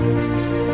Música